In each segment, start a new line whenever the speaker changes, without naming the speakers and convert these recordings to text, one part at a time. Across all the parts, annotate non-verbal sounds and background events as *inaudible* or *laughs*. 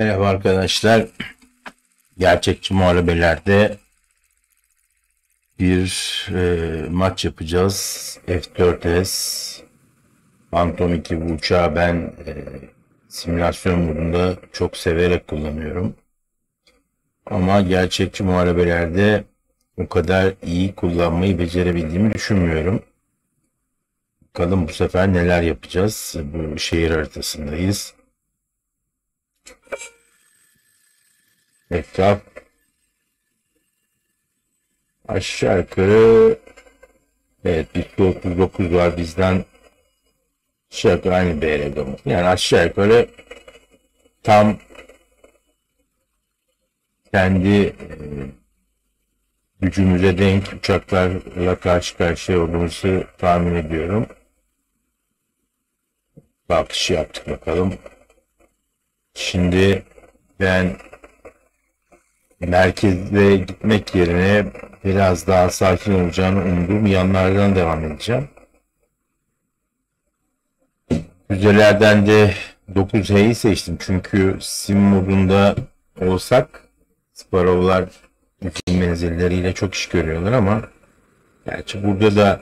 Merhaba arkadaşlar. Gerçekçi muharebelerde bir e, maç yapacağız. F4S Phantom 2 bu uçağı ben e, simülasyon modunda çok severek kullanıyorum. Ama gerçekçi muharebelerde o kadar iyi kullanmayı becerebildiğimi düşünmüyorum. Bakalım bu sefer neler yapacağız. Bu şehir haritasındayız. Etraf aşağı yukarı evet bir 39 var bizden aşağı yukarı aynı BR'de yani aşağı yukarı tam kendi e, gücümüze denk uçaklarla karşı karşıya olduğumuzu tahmin ediyorum. Bakışı yaptık bakalım. Şimdi ben merkezde gitmek yerine biraz daha sakin olacağını umduğum yanlardan devam edeceğim. Füzelerden de 9H'yi seçtim çünkü sim modunda olsak Sparrow'lar uzun menzilleriyle çok iş görüyorlar ama gerçi burada da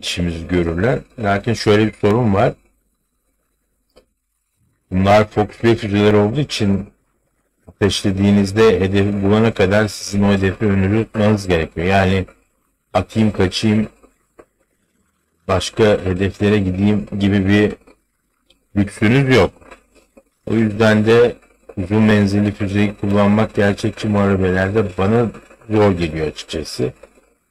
işimizi görürler. Lakin şöyle bir sorun var. Bunlar Fox füzeler olduğu için ateşlediğinizde hedefi bulana kadar sizin o hedefi önünü tutmanız gerekiyor. Yani atayım kaçayım başka hedeflere gideyim gibi bir lüksünüz yok. O yüzden de uzun menzilli füzeyi kullanmak gerçekçi muharebelerde bana zor geliyor açıkçası.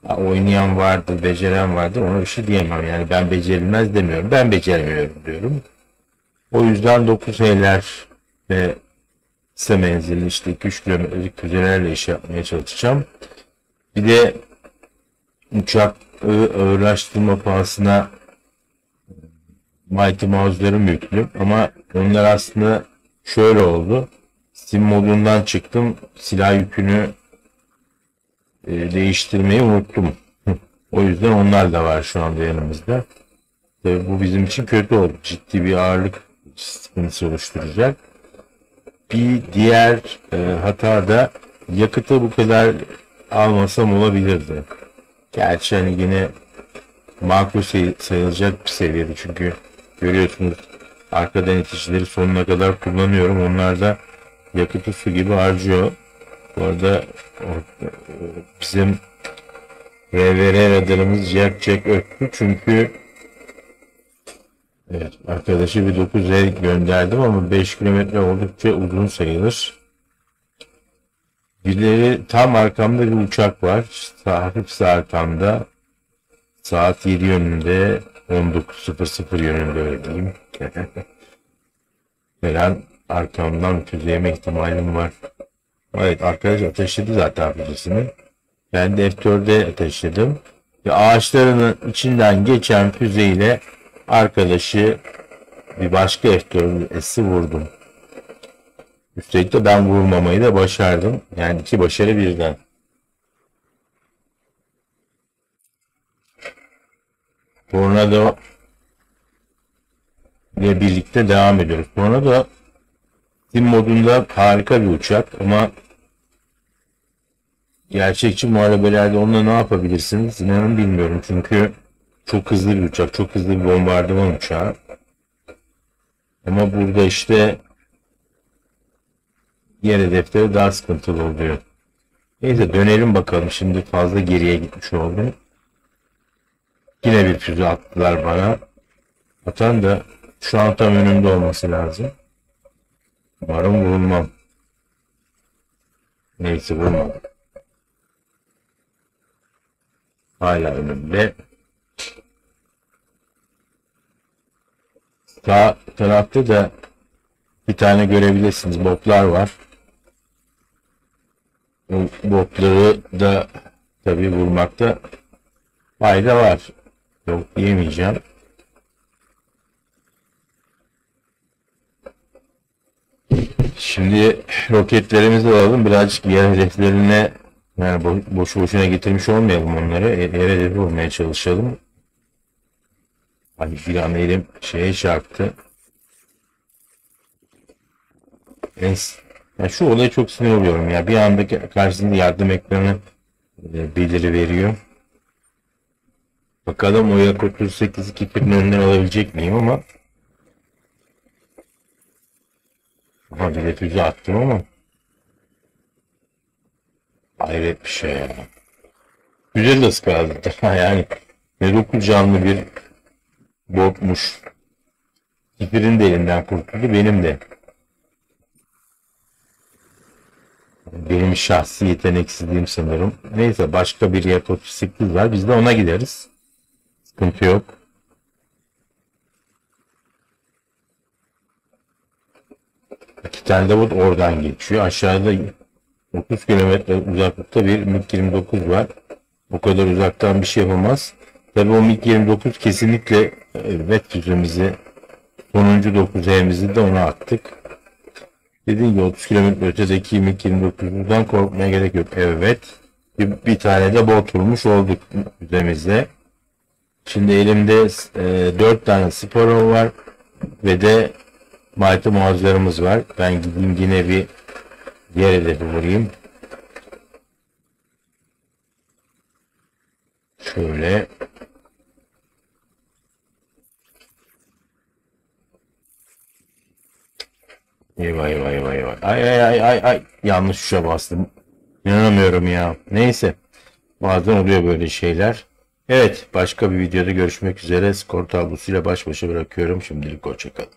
Ha, oynayan vardır, beceren vardır ona bir şey diyemem. Yani ben becerilmez demiyorum. Ben beceremiyorum diyorum. O yüzden 9 H'ler ve kısa menzilli işte 2-3 kilometrelik füzelerle iş yapmaya çalışacağım. Bir de uçak ağırlaştırma pahasına Mighty Mouse'larım yüklü ama onlar aslında şöyle oldu. Steam modundan çıktım. Silah yükünü e, değiştirmeyi unuttum. *laughs* o yüzden onlar da var şu anda yanımızda. Tabii bu bizim için kötü oldu. Ciddi bir ağırlık sıkıntısı oluşturacak. Bir diğer e, hata da yakıtı bu kadar almasam olabilirdi. Gerçi hani yine makul sayılacak bir seviyede çünkü görüyorsunuz arka deneticileri sonuna kadar kullanıyorum. Onlar da yakıtı su gibi harcıyor. Bu arada bizim RVR radarımız Jack Jack öttü çünkü Evet arkadaşı bir 9 R gönderdim ama 5 kilometre oldukça uzun sayılır. Birileri tam arkamda bir uçak var. Hafifse arkamda. Saat 7 yönünde 19.00 yönünde öyle diyeyim. *laughs* Falan arkamdan füze ihtimalim var. Evet arkadaş ateşledi zaten füzesini. Ben de F4'e ateşledim. Ve ağaçların içinden geçen füzeyle arkadaşı bir başka F4'esi vurdum. Üstelik de ben vurmamayı da başardım. Yani iki başarı birden. Tornado ile birlikte devam ediyoruz. Tornado Sim modunda harika bir uçak ama gerçekçi muharebelerde onunla ne yapabilirsiniz inanın bilmiyorum. Çünkü çok hızlı bir uçak, çok hızlı bir bombardıman uçağı. Ama burada işte yer hedefleri daha sıkıntılı oluyor. Neyse dönelim bakalım. Şimdi fazla geriye gitmiş oldum. Yine bir füze attılar bana. Atan da şu an tam önümde olması lazım. Umarım vurulmam. Neyse vurmam. Hala önümde. Sağ tarafta da bir tane görebilirsiniz. Botlar var. O botları da tabi vurmakta fayda var. Yok diyemeyeceğim. Şimdi roketlerimizi alalım. Birazcık yer hedeflerine yani boşu boşuna getirmiş olmayalım onları. E, yer hedefi olmaya çalışalım. Hani bir an elim şeye çarptı. En, ya şu olaya çok sinir oluyorum ya. Bir anda karşısında yardım ekranı e, bildiri veriyor. Bakalım o yak 38'i kipinin önünden alabilecek miyim ama Aha bir de füze attım ama Hayret bir şey ya. Güzel ıskaladı. *laughs* yani ne dokuz canlı bir botmuş. Kipirin de elinden kurtuldu benim de. Benim şahsi yeteneksizliğim sanırım. Neyse başka bir 38 var. Biz de ona gideriz. Sıkıntı yok. Bot oradan geçiyor. Aşağıda 30 kilometre uzaklıkta bir MiG-29 var. Bu kadar uzaktan bir şey yapamaz. Tabi o MiG-29 kesinlikle evet füzemizi sonuncu 9E'mizi de ona attık. Dediğim gibi 30 kilometre ötedeki MiG-29'dan korkmaya gerek yok. Evet. Bir, bir tane de bot vurmuş olduk füzemizle. Şimdi elimde e, 4 tane Sparrow var ve de Mighty Muazzarımız var. Ben gideyim yine bir diğer hedefi vurayım. Şöyle. Eyvah eyvah eyvah eyvah. Ay ay ay ay ay. Yanlış tuşa bastım. İnanamıyorum ya. Neyse. Bazen oluyor böyle şeyler. Evet başka bir videoda görüşmek üzere. Skor tablosuyla baş başa bırakıyorum. Şimdilik hoşçakalın.